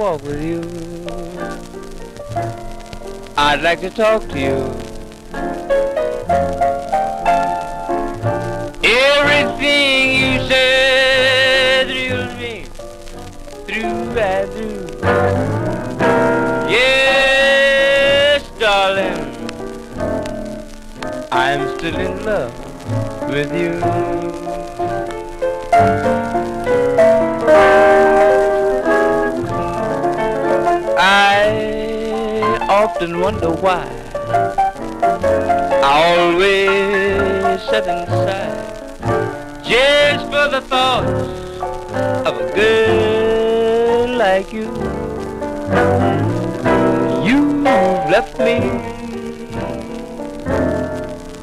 walk with you. I'd like to talk to you. Everything you said thrills me through and through. Yes, darling, I'm still in love with you. Often wonder why I always sit inside just for the thoughts of a girl like you. You've left me,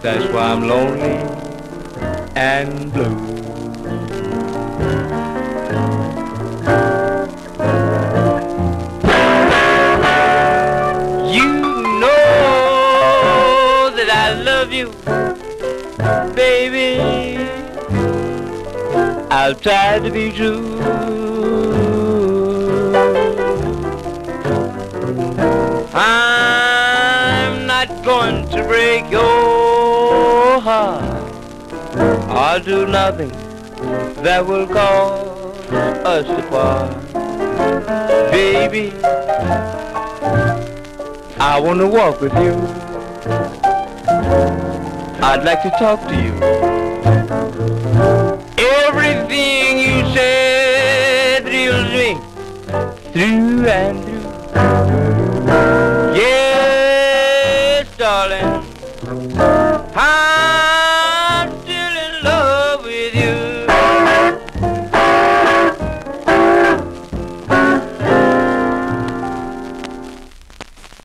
that's why I'm lonely and blue. Love you, baby. I'll try to be true. I'm not going to break your heart. I'll do nothing that will cause us to part. Baby, I want to walk with you. I'd like to talk to you. Everything you said thrills me through and through. Yes, darling, I